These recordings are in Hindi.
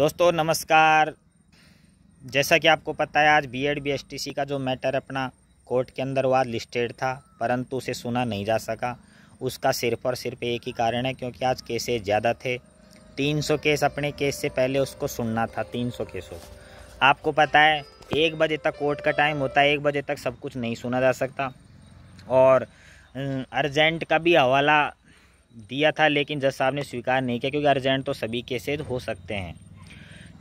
दोस्तों, नमस्कार। जैसा कि आपको पता है, आज B Ed B S T C का जो मैटर अपना कोर्ट के अंदर वाद लिस्टेड था, परंतु उसे सुना नहीं जा सका। उसका सिर्फ़ और सिर्फ़ एक ही कारण है, क्योंकि आज केसेस ज़्यादा थे। 300 केस अपने केस से पहले उसको सुनना था 300 केसों आपको पता है, एक बजे तक कोर्ट का टाइम होता है, एक बजे तक सब कुछ नहीं सुना जा सकता। और अर्जेंट का भी हवाला दिया था, लेकिन जज साहब ने स्वीकार नहीं किया, क्योंकि अर्जेंट तो सभी केसेज हो सकते हैं।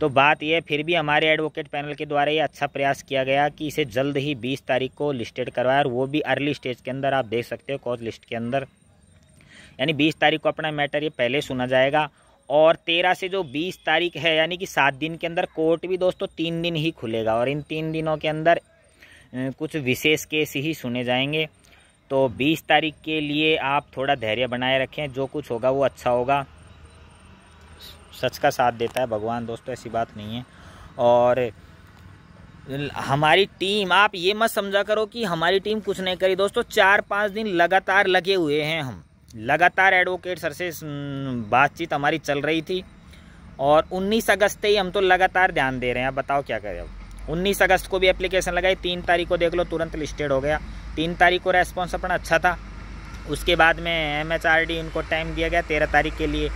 तो बात यह फिर भी हमारे एडवोकेट पैनल के द्वारा ये अच्छा प्रयास किया गया कि इसे जल्द ही 20 तारीख को लिस्टेड करवाया और वो भी अर्ली स्टेज के अंदर आप देख सकते हो कॉज लिस्ट के अंदर। यानी 20 तारीख को अपना मैटर ये पहले सुना जाएगा, और तेरह से जो बीस तारीख है, यानी कि सात दिन के अंदर कोर्ट भी दोस्तों तीन दिन ही खुलेगा, और इन तीन दिनों के अंदर कुछ विशेष केस ही सुने जाएँगे। तो बीस तारीख के लिए आप थोड़ा धैर्य बनाए रखें, जो कुछ होगा वो अच्छा होगा। सच का साथ देता है, भगवान दोस्तों ऐसी बात नहीं है। और हमारी टीम, आप ये मत समझा करो कि हमारी टीम कुछ नहीं करी। दोस्तों चार पाँच दिन लगातार लगे हुए हैं हम। लगातार एडवोकेट सर से बातचीत हमारी चल रही थी। और 19 अगस्त ही हम तो लगातार ध्यान दे रहे हैं। बताओ क्या करें अब? 19 अगस्त को भी एप्लीकेशन लगाई, तीन तारीख को देख लो, तुरंत लिस्टेड हो गया। तीन तारीख को रेस्पॉन्स अपना अच्छा था। उसके बाद में एमएचआरडी उनको टाइम दिया गया तेरह तारीख के लिए।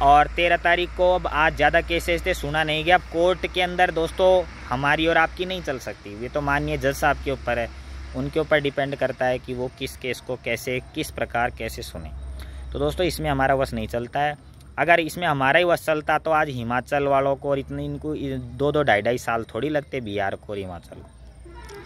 और तेरह तारीख को अब आज ज़्यादा केसेस थे, सुना नहीं गया। अब कोर्ट के अंदर दोस्तों, हमारी और आपकी नहीं चल सकती। ये तो माननीय जज साहब के ऊपर है। उनके ऊपर डिपेंड करता है कि वो किस केस को कैसे, किस प्रकार कैसे सुने। तो दोस्तों, इसमें हमारा वश नहीं चलता है। अगर इसमें हमारा ही वश चलता तो आज हिमाचल वालों को और इतनी इनको दो दो ढाई ढाई साल थोड़ी लगते, बिहार को और हिमाचल को।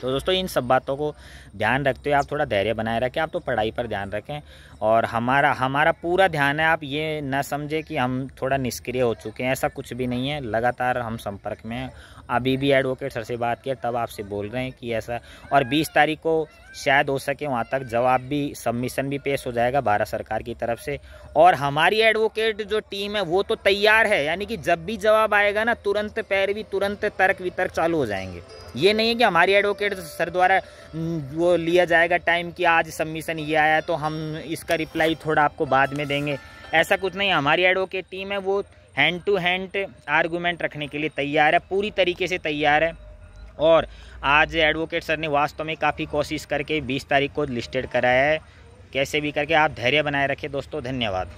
तो दोस्तों, इन सब बातों को ध्यान रखते हुए आप थोड़ा धैर्य बनाए रखें, आप तो पढ़ाई पर ध्यान रखें। और हमारा हमारा पूरा ध्यान है, आप ये ना समझे कि हम थोड़ा निष्क्रिय हो चुके हैं, ऐसा कुछ भी नहीं है। लगातार हम संपर्क में हैं। अभी भी एडवोकेट सर से बात किया, तब आपसे बोल रहे हैं कि ऐसा, और 20 तारीख को शायद हो सके वहाँ तक जवाब भी सबमिशन भी पेश हो जाएगा भारत सरकार की तरफ़ से। और हमारी एडवोकेट जो टीम है, वो तो तैयार है, यानी कि जब भी जवाब आएगा ना, तुरंत पैरवी, तुरंत तर्क वितर्क चालू हो जाएँगे। ये नहीं है कि हमारी एडवोकेट सर द्वारा वो लिया जाएगा टाइम कि आज सबमिशन ये आया तो हम इसका रिप्लाई थोड़ा आपको बाद में देंगे। ऐसा कुछ नहीं हमारी एडवोकेट टीम है, वो हैंड टू हैंड आर्गूमेंट रखने के लिए तैयार है, पूरी तरीके से तैयार है। और आज एडवोकेट सर ने वास्तव में काफ़ी कोशिश करके 20 तारीख को लिस्टेड कराया है। कैसे भी करके आप धैर्य बनाए रखें दोस्तों, धन्यवाद।